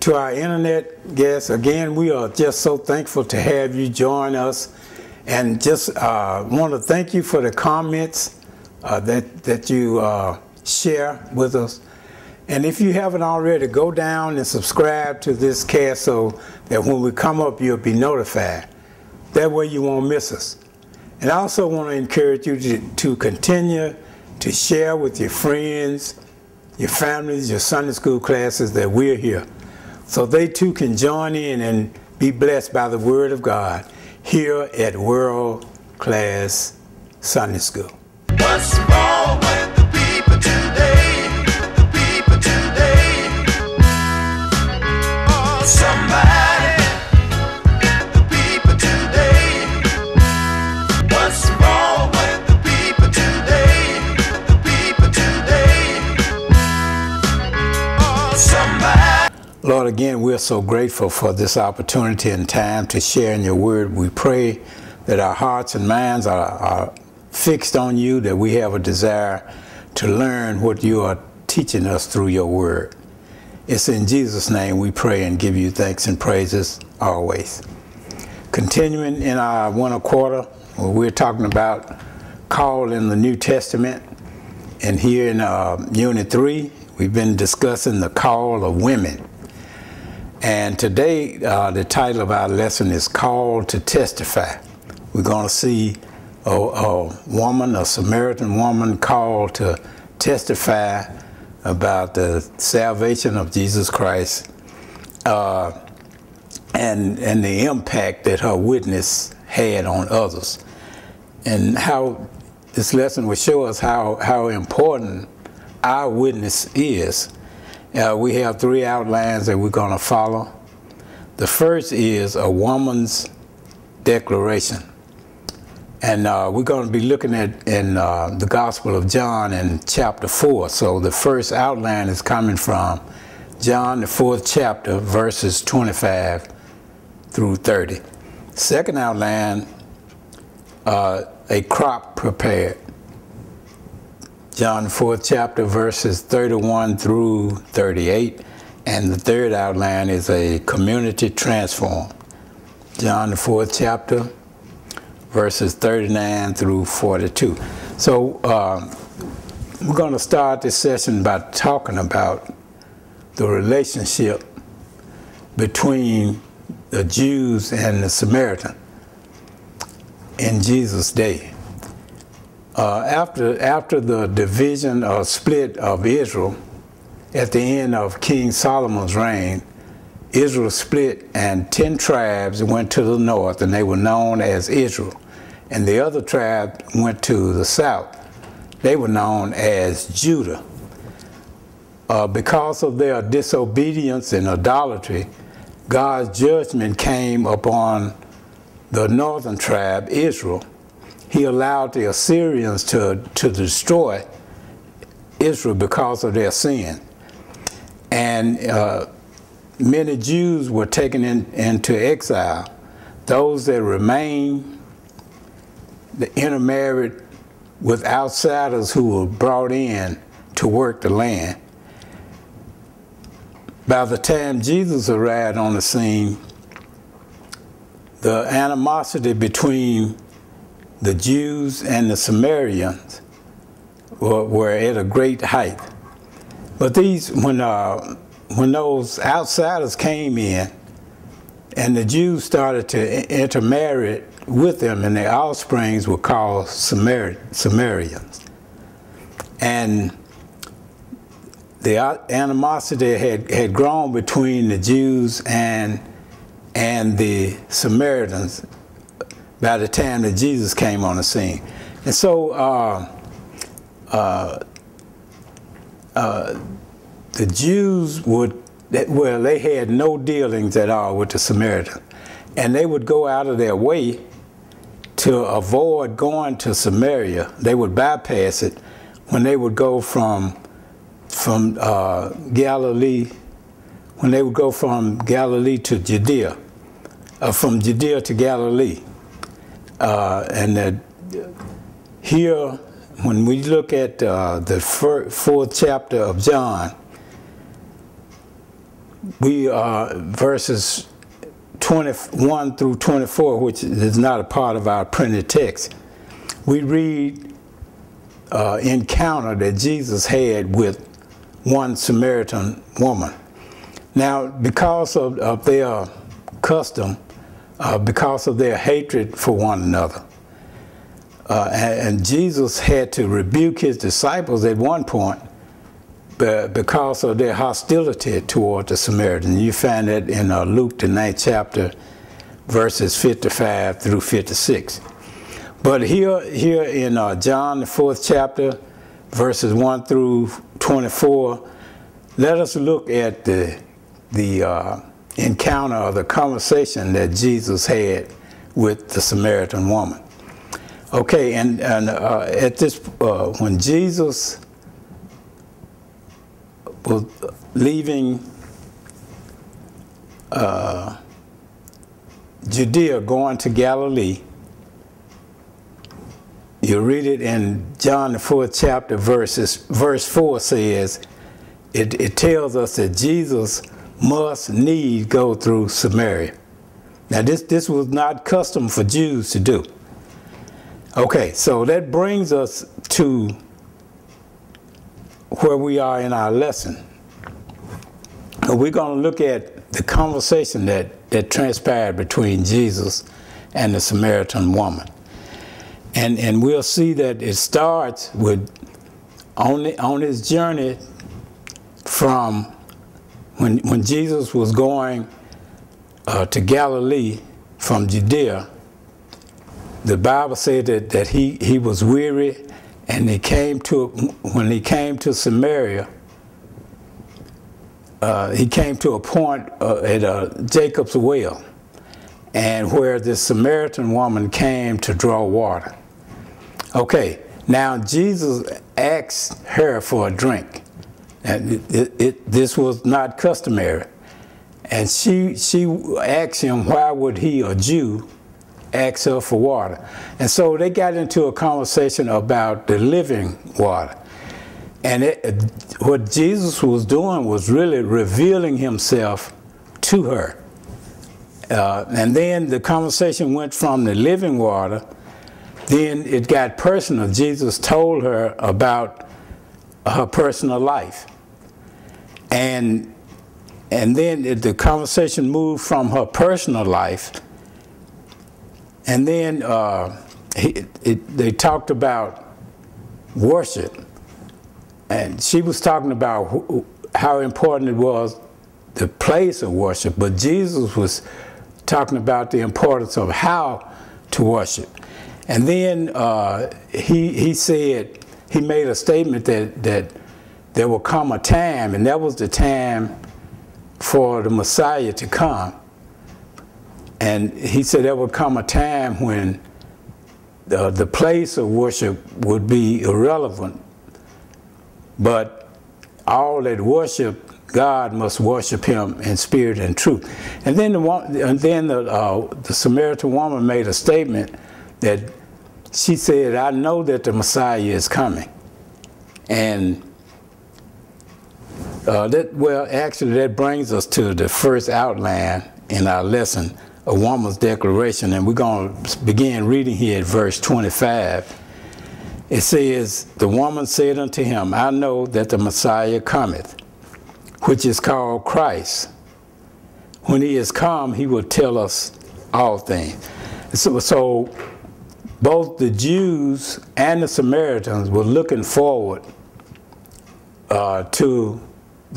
To our internet guests, again, we are just so thankful to have you join us. And just uh, want to thank you for the comments uh, that, that you uh, share with us. And if you haven't already, go down and subscribe to this cast so that when we come up, you'll be notified. That way you won't miss us. And I also want to encourage you to, to continue to share with your friends, your families, your Sunday school classes that we're here. So they too can join in and be blessed by the Word of God here at World Class Sunday School. Lord, again, we're so grateful for this opportunity and time to share in your word. We pray that our hearts and minds are, are fixed on you, that we have a desire to learn what you are teaching us through your word. It's in Jesus' name we pray and give you thanks and praises always. Continuing in our one a quarter, we're talking about call in the New Testament. And here in uh, Unit 3, we've been discussing the call of women. And today, uh, the title of our lesson is Called to Testify. We're going to see a, a woman, a Samaritan woman, called to testify about the salvation of Jesus Christ uh, and, and the impact that her witness had on others. And how this lesson will show us how, how important our witness is. Uh, we have three outlines that we're going to follow. The first is a woman's declaration. And uh, we're going to be looking at in uh, the Gospel of John in chapter 4. So the first outline is coming from John, the fourth chapter, verses 25 through 30. Second outline, uh, a crop prepared. John, fourth chapter, verses 31 through 38. And the third outline is a community transformed. John, the fourth chapter, verses 39 through 42. So uh, we're going to start this session by talking about the relationship between the Jews and the Samaritan in Jesus' day. Uh, after, after the division or split of Israel at the end of King Solomon's reign, Israel split and 10 tribes went to the north and they were known as Israel and the other tribe went to the south. They were known as Judah. Uh, because of their disobedience and idolatry, God's judgment came upon the northern tribe, Israel. He allowed the Assyrians to, to destroy Israel because of their sin. And uh, many Jews were taken in, into exile. Those that remained the intermarried with outsiders who were brought in to work the land. By the time Jesus arrived on the scene, the animosity between the Jews and the Samaritans were, were at a great height. But these, when, uh, when those outsiders came in and the Jews started to intermarry with them, and their offsprings were called Samari Samaritans. And the animosity had, had grown between the Jews and, and the Samaritans by the time that Jesus came on the scene. And so uh, uh, uh, the Jews would, well, they had no dealings at all with the Samaritans. And they would go out of their way to avoid going to Samaria, they would bypass it when they would go from from uh, Galilee, when they would go from Galilee to Judea, uh, from Judea to Galilee. Uh, and that here, when we look at uh, the fourth chapter of John, we uh, verses 21 through 24, which is not a part of our printed text, we read uh, encounter that Jesus had with one Samaritan woman. Now, because of, of their custom, uh, because of their hatred for one another, uh, and, and, Jesus had to rebuke his disciples at one point but because of their hostility toward the Samaritan. You find that in uh, Luke, the ninth chapter, verses 55 through 56. But here, here in uh, John, the fourth chapter, verses 1 through 24, let us look at the, the uh, encounter or the conversation that Jesus had with the Samaritan woman. Okay, and, and uh, at this, uh, when Jesus was leaving uh, Judea going to Galilee, you read it in John the fourth chapter, verses, verse 4 says, it, it tells us that Jesus must need go through Samaria. Now this, this was not custom for Jews to do. Okay, so that brings us to where we are in our lesson. We're going to look at the conversation that, that transpired between Jesus and the Samaritan woman. And, and we'll see that it starts with on, the, on his journey from when, when Jesus was going uh, to Galilee from Judea, the Bible said that, that he, he was weary and he came to, when he came to Samaria, uh, he came to a point uh, at uh, Jacob's well and where this Samaritan woman came to draw water. Okay, now Jesus asked her for a drink. And it, it, it, this was not customary. And she, she asked him, why would he, a Jew, ask her for water? And so they got into a conversation about the living water. And it, what Jesus was doing was really revealing himself to her. Uh, and then the conversation went from the living water then it got personal. Jesus told her about her personal life. And, and then the conversation moved from her personal life. And then uh, it, they talked about worship. And she was talking about how important it was the place of worship, but Jesus was talking about the importance of how to worship. And then uh, he, he said, he made a statement that, that there will come a time, and that was the time for the Messiah to come. And he said there would come a time when the, the place of worship would be irrelevant, but all that worship God must worship Him in spirit and truth. And then the, and then the, uh, the Samaritan woman made a statement that she said, I know that the Messiah is coming. And uh, that, well, actually, that brings us to the first outline in our lesson, a woman's declaration. And we're going to begin reading here at verse 25. It says, The woman said unto him, I know that the Messiah cometh, which is called Christ. When he is come, he will tell us all things. So, so both the Jews and the Samaritans were looking forward uh, to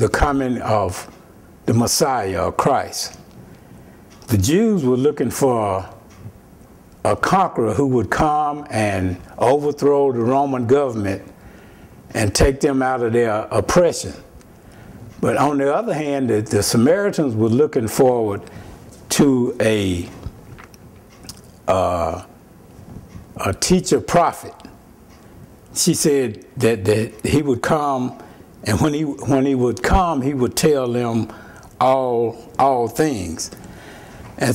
the coming of the Messiah or Christ. The Jews were looking for a conqueror who would come and overthrow the Roman government and take them out of their oppression. But on the other hand, the, the Samaritans were looking forward to a uh, a teacher prophet. She said that, that he would come, and when he when he would come, he would tell them all all things. And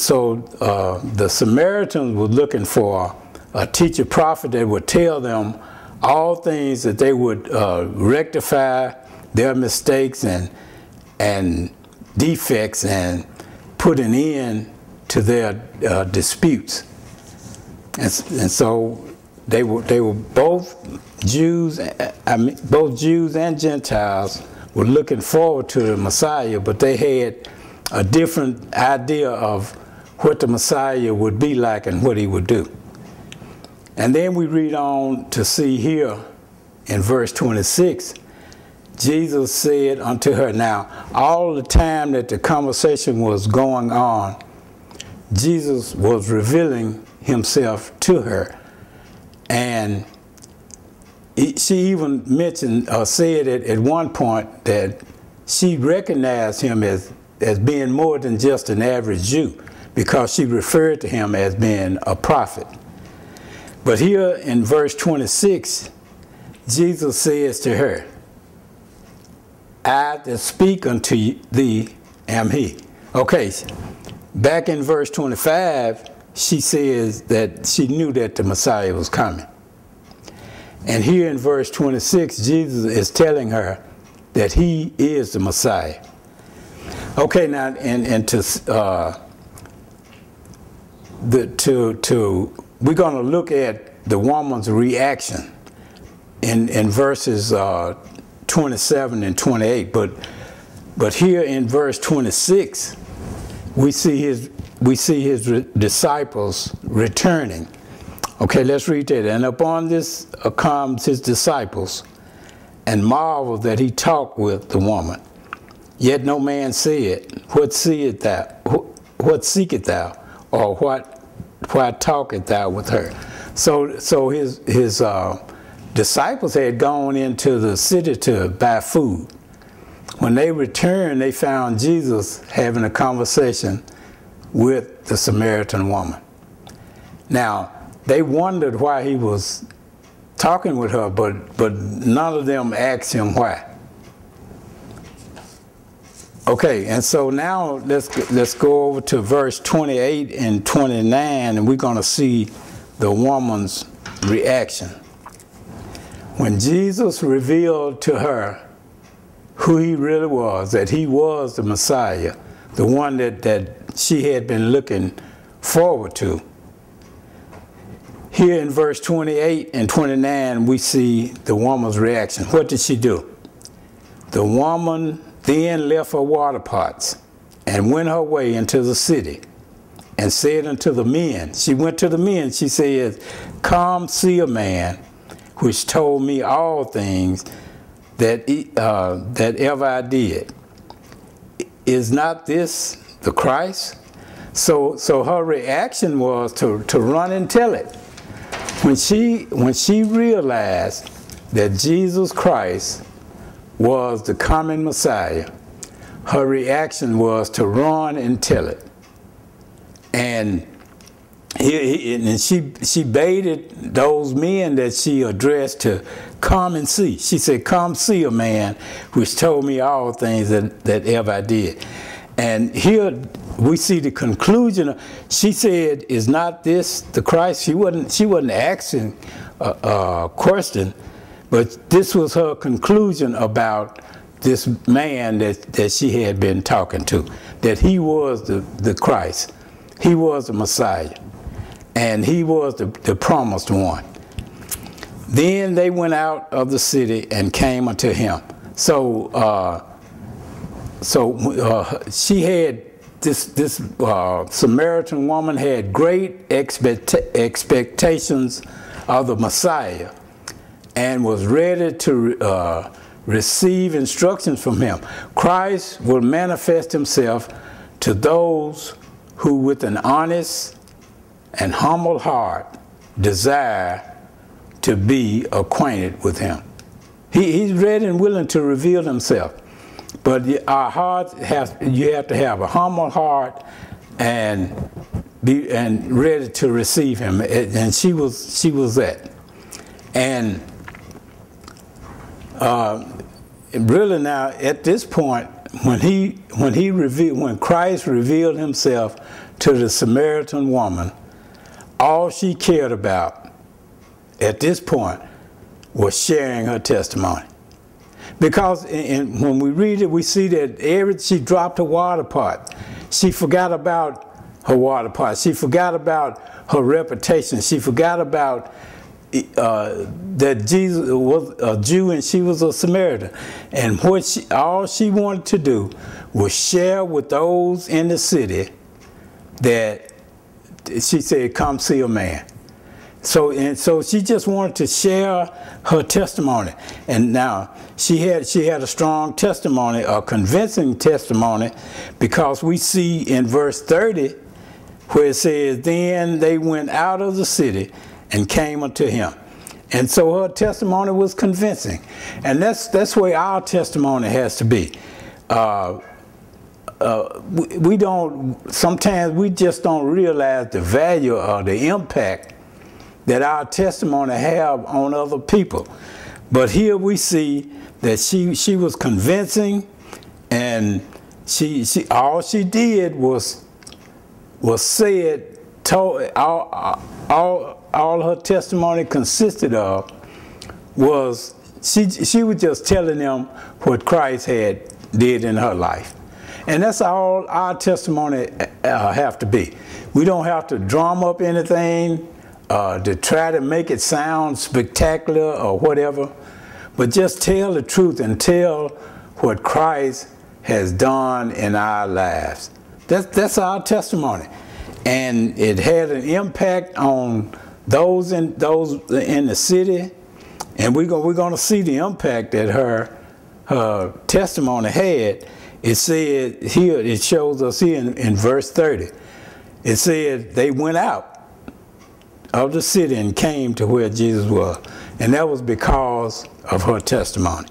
so uh, the Samaritans were looking for a teacher prophet that would tell them all things that they would uh, rectify their mistakes and and defects and put an end to their uh, disputes. And, and so they were they were both Jews, I mean, both Jews and Gentiles were looking forward to the Messiah, but they had a different idea of what the Messiah would be like and what he would do. And then we read on to see here in verse 26, Jesus said unto her, Now, all the time that the conversation was going on, Jesus was revealing himself to her. And she even mentioned or said it at one point that she recognized him as, as being more than just an average Jew because she referred to him as being a prophet. But here in verse 26, Jesus says to her, I that speak unto thee am he. Okay, back in verse 25, she says that she knew that the Messiah was coming. And here in verse 26, Jesus is telling her that he is the Messiah. Okay, now, and, and to, uh, the, to, to, we're going to look at the woman's reaction in, in verses uh, 27 and 28. But, but here in verse 26, we see his, we see his re disciples returning Okay, let's read that. And upon this comes his disciples, and marvel that he talked with the woman. Yet no man said, What seest thou? What seekest thou? Or what why talkest thou with her? So so his his uh, disciples had gone into the city to buy food. When they returned, they found Jesus having a conversation with the Samaritan woman. Now, they wondered why he was talking with her, but, but none of them asked him why. Okay, and so now let's let's go over to verse 28 and 29, and we're going to see the woman's reaction. When Jesus revealed to her who he really was, that he was the Messiah, the one that, that she had been looking forward to, here in verse 28 and 29, we see the woman's reaction. What did she do? The woman then left her water pots and went her way into the city and said unto the men, she went to the men, she said, Come see a man which told me all things that, uh, that ever I did. Is not this the Christ? So, so her reaction was to, to run and tell it. When she, when she realized that Jesus Christ was the coming Messiah, her reaction was to run and tell it. And, he, he, and she, she baited those men that she addressed to come and see. She said, Come see a man which told me all things that, that ever I did. And here we see the conclusion. She said, "Is not this the Christ?" She wasn't. She wasn't asking a, a question, but this was her conclusion about this man that, that she had been talking to, that he was the, the Christ, he was the Messiah, and he was the, the promised one. Then they went out of the city and came unto him. So, uh, so uh, she had this, this uh, Samaritan woman had great expect expectations of the Messiah and was ready to uh, receive instructions from him. Christ will manifest himself to those who with an honest and humble heart desire to be acquainted with him. He, he's ready and willing to reveal himself. But our hearts have you have to have a humble heart and be and ready to receive him. And she was she was that. And uh, really now at this point when he when he revealed when Christ revealed himself to the Samaritan woman, all she cared about at this point was sharing her testimony Because when we read it, we see that she dropped her water pot. She forgot about her water pot. She forgot about her reputation. She forgot about uh, that Jesus was a Jew and she was a Samaritan. And what she, all she wanted to do was share with those in the city that she said, come see a man. So and so she just wanted to share her testimony. And now she had she had a strong testimony, a convincing testimony, because we see in verse 30 where it says, Then they went out of the city and came unto him. And so her testimony was convincing. And that's that's where our testimony has to be. Uh, uh, we, we, don't, sometimes we just don't realize the value or the impact that our testimony have on other people. But here we see that she, she was convincing and she, she, all she did was, was said, told, all, all, all her testimony consisted of was she, she was just telling them what Christ had did in her life. And that's all our testimony uh, have to be. We don't have to drum up anything uh, to try to make it sound spectacular or whatever, but just tell the truth and tell what Christ has done in our lives. That's, that's our testimony. And it had an impact on those in, those in the city, and we're going we're going to see the impact that her, her testimony had it said here, it shows us here in, in verse 30. It said they went out of the city and came to where Jesus was. And that was because of her testimony.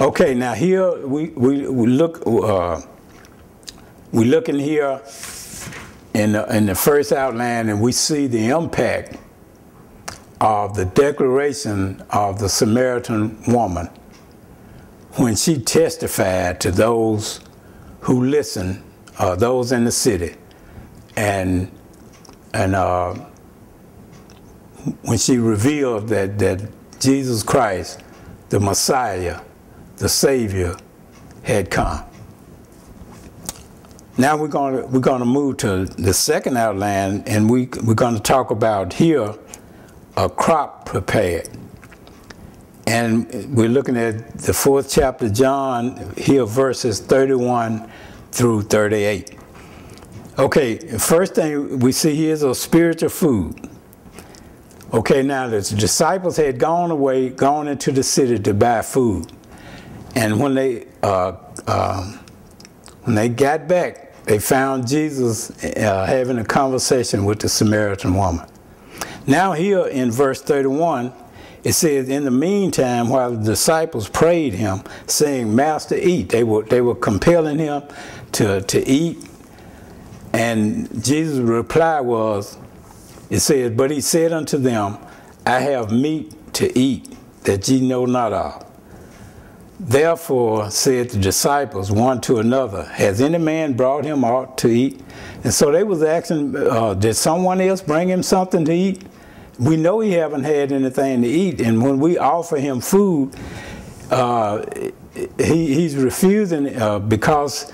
Okay, now here we, we, we look uh, we look in here in the, in the first outline and we see the impact of the declaration of the Samaritan woman when she testified to those who listened, uh, those in the city, and and uh, when she revealed that that Jesus Christ, the Messiah, the Savior, had come. Now we're going to we're going to move to the second outline, and we we're going to talk about here a crop prepared. And we're looking at the fourth chapter, John, here verses 31 through 38. Okay, first thing we see here is a spiritual food. Okay, now the disciples had gone away, gone into the city to buy food. And when they, uh, uh, when they got back, they found Jesus uh, having a conversation with the Samaritan woman. Now here in verse 31, it says, in the meantime, while the disciples prayed him, saying, Master, eat. They were, they were compelling him to, to eat. And Jesus' reply was, it says, But he said unto them, I have meat to eat that ye know not of. Therefore said the disciples one to another, Has any man brought him aught to eat? And so they was asking, uh, Did someone else bring him something to eat? we know he haven't had anything to eat, and when we offer him food, uh, he, he's refusing uh, because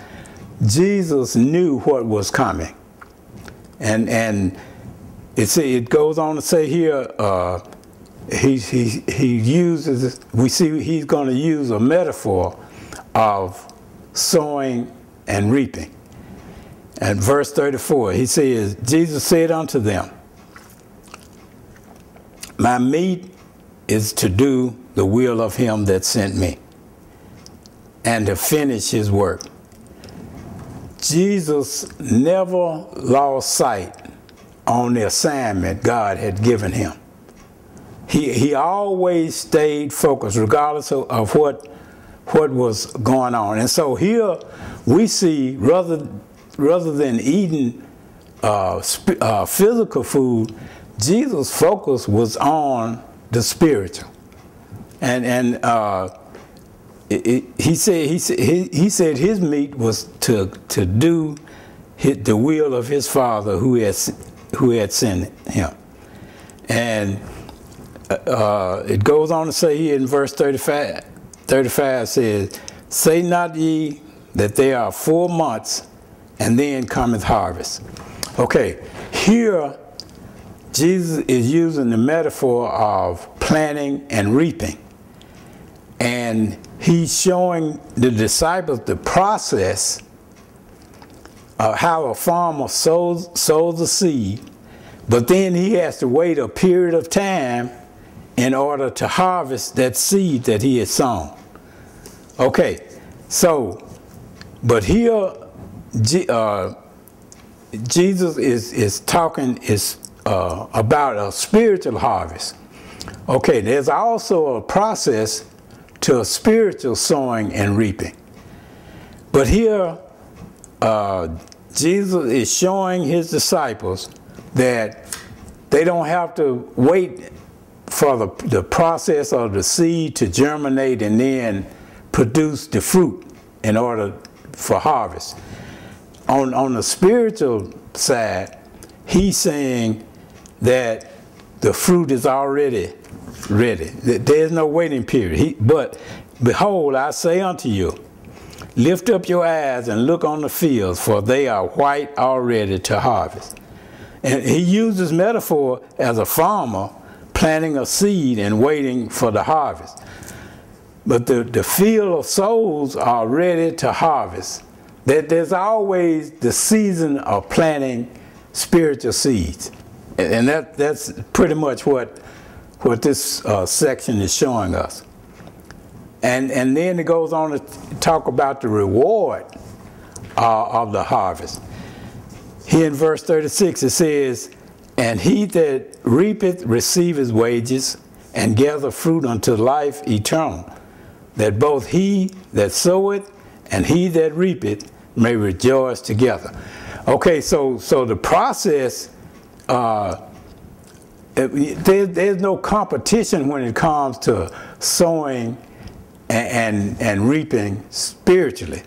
Jesus knew what was coming, and and it's it goes on to say here. Uh, he, he, he uses, we see he's going to use a metaphor of sowing and reaping. And verse 34, he says, Jesus said unto them, my meat is to do the will of him that sent me and to finish his work. Jesus never lost sight on the assignment God had given him. He, he always stayed focused regardless of, of what, what was going on. And so here we see rather, rather than eating uh, uh, physical food, Jesus' focus was on the spiritual, and and uh, it, it, he said he said he, he, said his meat was to to do his, the will of his Father who had who had sent him, and uh, it goes on to say here in verse thirty five. 35 says, Say not ye that there are four months, and then cometh harvest. Okay, here Jesus is using the metaphor of planting and reaping. And he's showing the disciples the process of how a farmer sows, sows a seed, but then he has to wait a period of time in order to harvest that seed that he has sown. Okay, so, but here, uh, Jesus is, is talking is uh, about a spiritual harvest. Okay, there's also a process to a spiritual sowing and reaping. But here, uh, Jesus is showing his disciples that they don't have to wait for the, the process of the seed to germinate and then produce the fruit in order for harvest. On, on the spiritual side, he's saying that the fruit is already ready. There's no waiting period. He, but behold, I say unto you, lift up your eyes and look on the fields, for they are white already to harvest. And he uses metaphor as a farmer planting a seed and waiting for the harvest. But the, the field of souls are ready to harvest. That there's always the season of planting spiritual seeds. And that, that's pretty much what, what this uh, section is showing us. And, and then it goes on to talk about the reward uh, of the harvest. Here in verse 36 it says, And he that reapeth receiveth wages, and gather fruit unto life eternal, that both he that soweth and he that reapeth may rejoice together. Okay, so so the process, uh, there, there's no competition when it comes to sowing and, and, and reaping spiritually.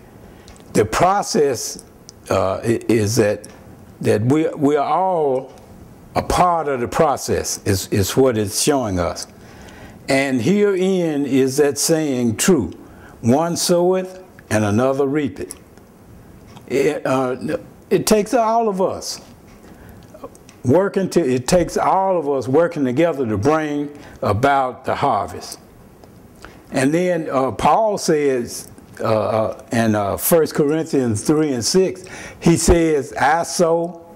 The process uh, is that that we we are all a part of the process. Is is what it's showing us. And herein is that saying true: one soweth and another reapeth. It, uh, it takes all of us working to. It takes all of us working together to bring about the harvest. And then uh, Paul says uh, uh in uh, 1 Corinthians 3 and 6, he says, I sow,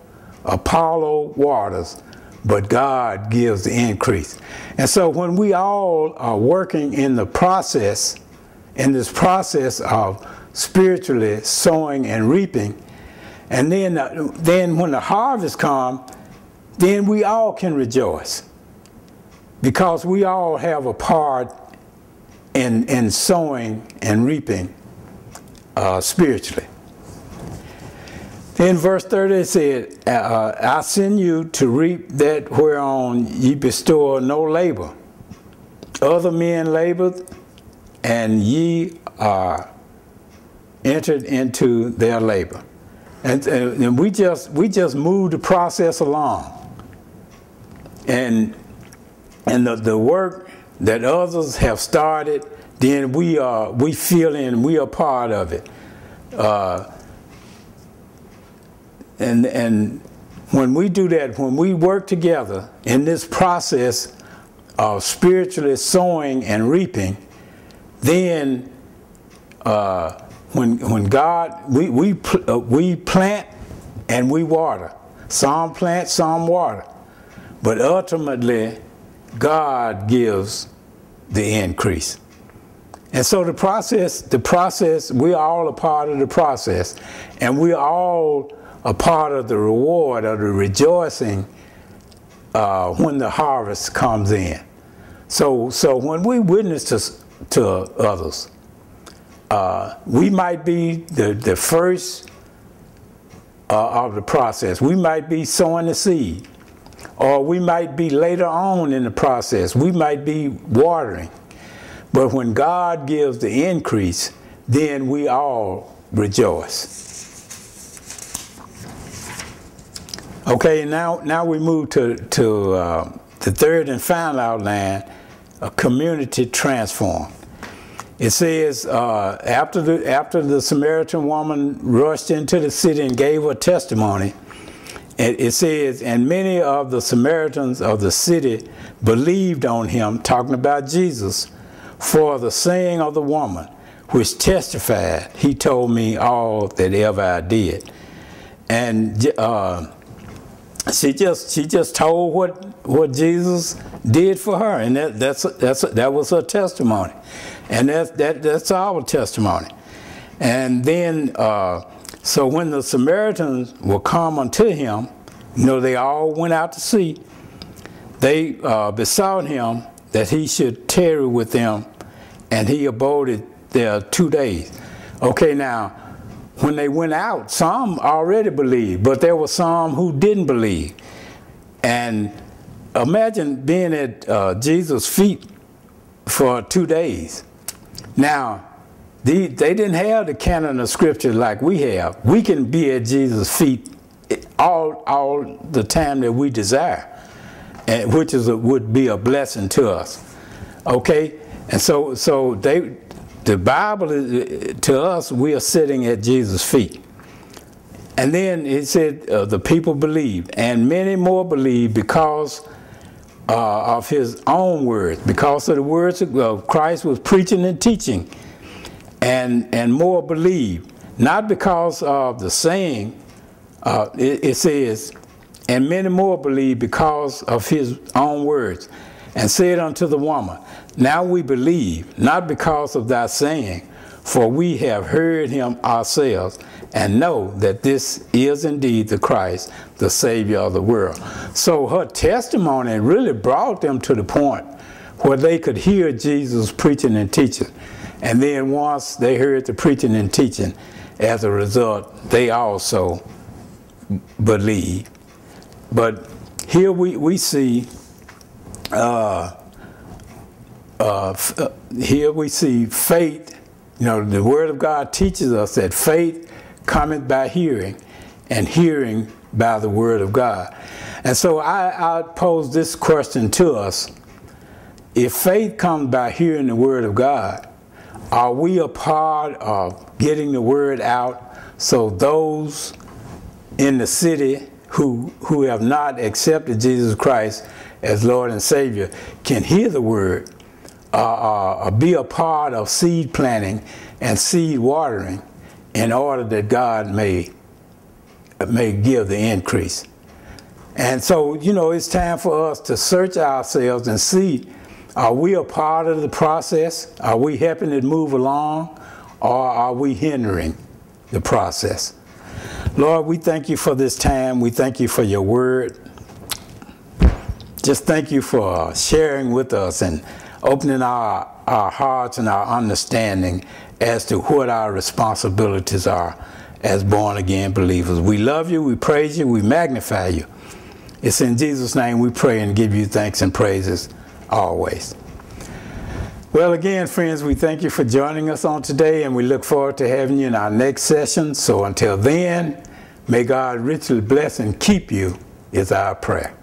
Apollo waters, but God gives the increase. And so when we all are working in the process, in this process of spiritually sowing and reaping, and then, uh, then when the harvest comes, then we all can rejoice because we all have a part in, in sowing and reaping uh, spiritually. In verse 30 it said, uh, I send you to reap that whereon ye bestow no labor. Other men labored, and ye are entered into their labor. And, and we just we just move the process along. And and the, the work that others have started, then we are we feel in, we are part of it. Uh, and and when we do that, when we work together in this process of spiritually sowing and reaping, then uh, when when God we we uh, we plant and we water. Some plant, some water, but ultimately God gives the increase. And so the process, the process, we are all a part of the process, and we are all a part of the reward of the rejoicing uh, when the harvest comes in. So, so when we witness to, to others, uh, we might be the, the first uh, of the process. We might be sowing the seed or we might be later on in the process. We might be watering. But when God gives the increase, then we all rejoice. Okay, now now we move to to uh, the third and final outline, a community transform. it says uh, after the after the Samaritan woman rushed into the city and gave her testimony, it, it says, and many of the Samaritans of the city believed on him, talking about Jesus, for the saying of the woman, which testified, he told me all that ever I did, and uh, she just she just told what what Jesus did for her, and that that's that's that was her testimony and that, that, that's our testimony. And then, uh, so when the Samaritans were come unto him, you know, they all went out to see, they uh, besought him that he should tarry with them, and he abode there two days. Okay, now, when they went out, some already believed, but there were some who didn't believe. And imagine being at uh, Jesus' feet for two days. Now, they, they didn't have the canon of scripture like we have. We can be at Jesus' feet all, all the time that we desire, and which is a, would be a blessing to us. Okay? And so, so they, the Bible, to us, we are sitting at Jesus' feet. And then it said uh, the people believed, and many more believed because uh, of his own words, because of the words of Christ was preaching and teaching, and, and more believed, not because of the saying, uh, it, it says, and many more believed because of his own words, and said unto the woman, Now we believe, not because of thy saying, for we have heard him ourselves, and know that this is indeed the Christ, the Savior of the world. So her testimony really brought them to the point where they could hear Jesus preaching and teaching. And then once they heard the preaching and teaching, as a result, they also believe. But here we, we see, uh, uh, uh, here we see faith. You know, the Word of God teaches us that faith cometh by hearing, and hearing by the word of God. And so I, I pose this question to us. If faith comes by hearing the word of God, are we a part of getting the word out so those in the city who, who have not accepted Jesus Christ as Lord and Savior can hear the word, uh, uh, be a part of seed planting and seed watering in order that God may, may give the increase. And so, you know, it's time for us to search ourselves and see are we a part of the process? Are we helping it move along? Or are we hindering the process? Lord, we thank you for this time. We thank you for your word. Just thank you for sharing with us and opening our, our hearts and our understanding as to what our responsibilities are as born again believers. We love you, we praise you, we magnify you. It's in Jesus' name we pray and give you thanks and praises always. Well, again, friends, we thank you for joining us on today, and we look forward to having you in our next session. So until then, may God richly bless and keep you, is our prayer.